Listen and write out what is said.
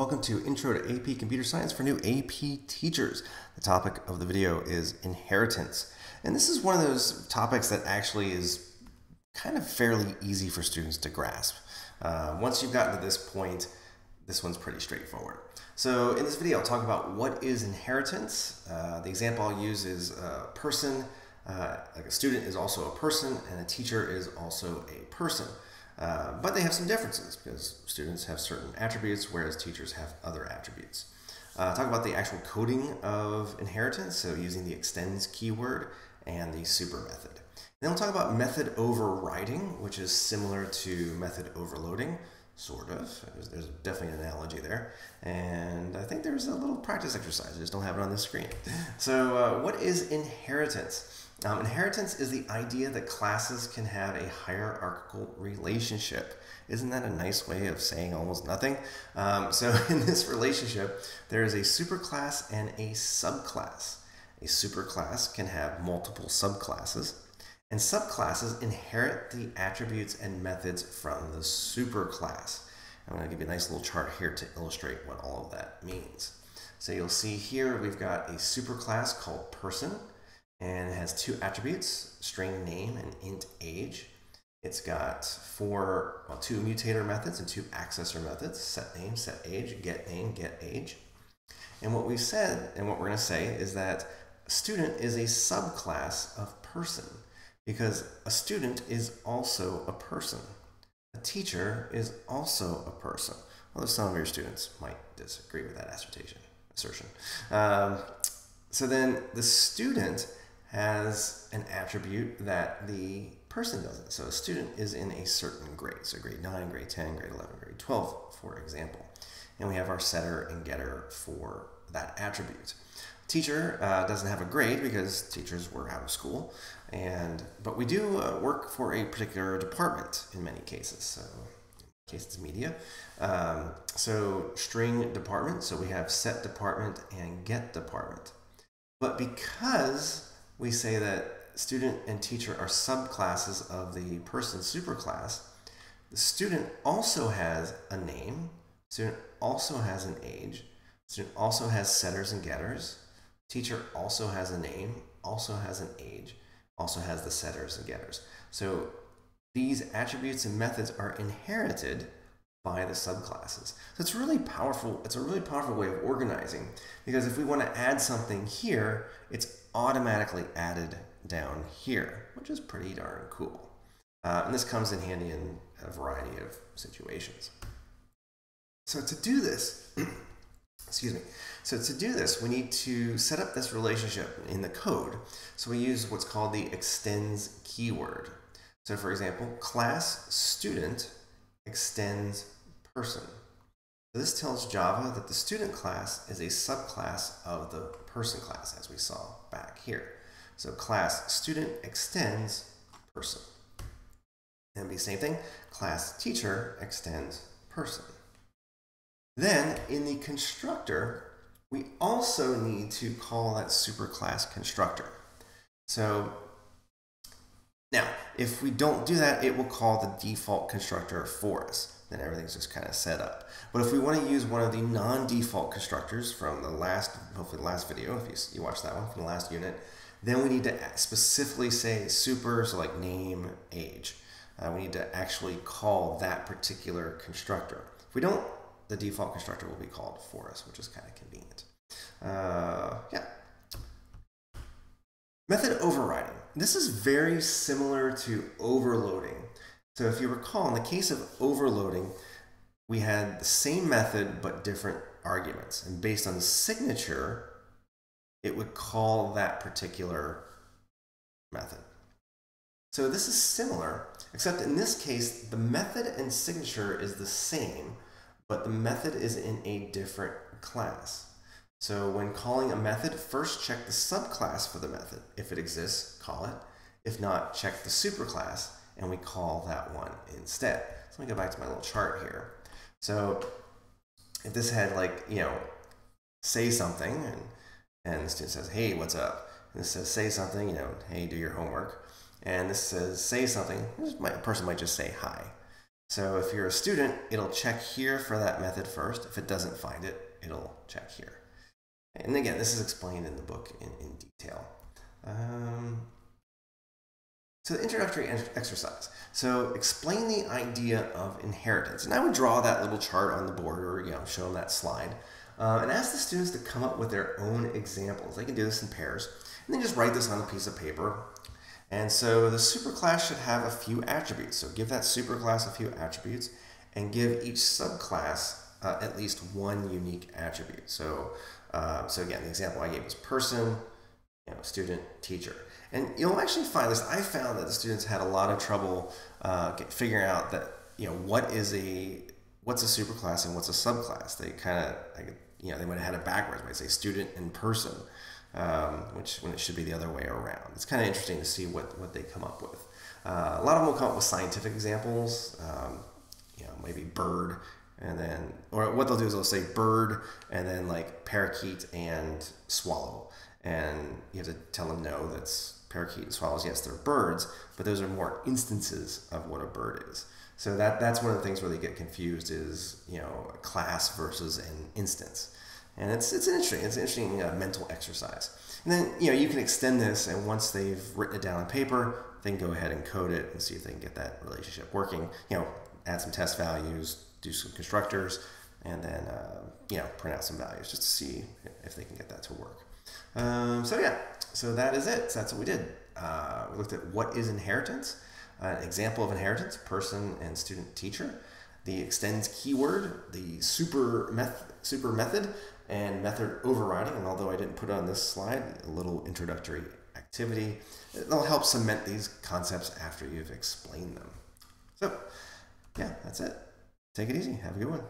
Welcome to Intro to AP Computer Science for new AP teachers. The topic of the video is inheritance. And this is one of those topics that actually is kind of fairly easy for students to grasp. Uh, once you've gotten to this point, this one's pretty straightforward. So in this video, I'll talk about what is inheritance. Uh, the example I'll use is a person, uh, like a student is also a person, and a teacher is also a person. Uh, but they have some differences because students have certain attributes, whereas teachers have other attributes. Uh, talk about the actual coding of inheritance, so using the extends keyword and the super method. then we'll talk about method overriding, which is similar to method overloading, sort of. There's, definitely an analogy there. And I think there's a little practice exercise. I just don't have it on the screen. So uh, what is inheritance? Um, inheritance is the idea that classes can have a hierarchical relationship. Isn't that a nice way of saying almost nothing? Um, so in this relationship, there is a superclass and a subclass. A superclass can have multiple subclasses, and subclasses inherit the attributes and methods from the superclass. I'm going to give you a nice little chart here to illustrate what all of that means. So you'll see here we've got a superclass called person and it has two attributes, string name and int age. It's got four, well, two mutator methods and two accessor methods, set name, set age, get name, get age. And what we've said, and what we're going to say, is that student is a subclass of person because a student is also a person. A teacher is also a person. Although some of your students might disagree with that assertion. assertion. Um, so then the student has an attribute that the person doesn't. So a student is in a certain grade, so grade 9, grade 10, grade 11, grade 12, for example. And we have our setter and getter for that attribute. Teacher uh, doesn't have a grade because teachers were out of school, and but we do uh, work for a particular department in many cases. So in case it's media. Um, so string department, so we have set department and get department. But because we say that student and teacher are subclasses of the person superclass. The student also has a name. Student also has an age. Student also has setters and getters. Teacher also has a name, also has an age, also has the setters and getters. So these attributes and methods are inherited by the subclasses. So it's really powerful. It's a really powerful way of organizing because if we want to add something here, it's automatically added down here, which is pretty darn cool. Uh, and this comes in handy in a variety of situations. So to do this, excuse me, so to do this, we need to set up this relationship in the code. So we use what's called the extends keyword. So for example, class student extends person. So this tells Java that the student class is a subclass of the person class, as we saw back here. So class student extends person. And the same thing, class teacher extends person. Then in the constructor, we also need to call that superclass constructor. So now, if we don't do that, it will call the default constructor for us. Then everything's just kind of set up. But if we want to use one of the non-default constructors from the last, hopefully the last video, if you, you watched that one from the last unit, then we need to specifically say super, so like name, age. Uh, we need to actually call that particular constructor. If we don't, the default constructor will be called for us, which is kind of convenient. Uh, yeah. Method overriding. This is very similar to overloading. So if you recall, in the case of overloading, we had the same method but different arguments. And based on the signature, it would call that particular method. So this is similar, except in this case, the method and signature is the same, but the method is in a different class. So when calling a method, first check the subclass for the method. If it exists, call it. If not, check the superclass and we call that one instead. So let me go back to my little chart here. So if this had like, you know, say something and, and the student says, hey, what's up? And this says say something, you know, hey, do your homework. And this says say something, a person might just say hi. So if you're a student, it'll check here for that method first. If it doesn't find it, it'll check here. And again, this is explained in the book in, in detail. Um, so the introductory exercise. So explain the idea of inheritance. And I would draw that little chart on the board or you know show them that slide. Uh, and ask the students to come up with their own examples. They can do this in pairs. And then just write this on a piece of paper. And so the superclass should have a few attributes. So give that superclass a few attributes and give each subclass uh, at least one unique attribute. So, uh, so again, the example I gave was person, you know, student, teacher. And you'll actually find this. I found that the students had a lot of trouble uh, figuring out that you know what is a what's a superclass and what's a subclass. They kind of like, you know they might have had it backwards. Might say student and person, um, which when it should be the other way around. It's kind of interesting to see what what they come up with. Uh, a lot of them will come up with scientific examples. Um, you know, maybe bird and then or what they'll do is they'll say bird and then like parakeet and swallow and you have to tell them no that's parakeet and swallows, yes, they're birds, but those are more instances of what a bird is. So that that's one of the things where they get confused is you know class versus an instance, and it's it's an interesting it's an interesting uh, mental exercise. And then you know you can extend this, and once they've written it down on paper, then go ahead and code it and see if they can get that relationship working. You know, add some test values, do some constructors, and then uh, you know print out some values just to see if they can get that to work. Um, so yeah, so that is it. So that's what we did. Uh, we looked at what is inheritance, uh, example of inheritance, person and student teacher, the extends keyword, the super, meth- super method, and method overriding. And although I didn't put it on this slide, a little introductory activity. It'll help cement these concepts after you've explained them. So, yeah, that's it. Take it easy. Have a good one.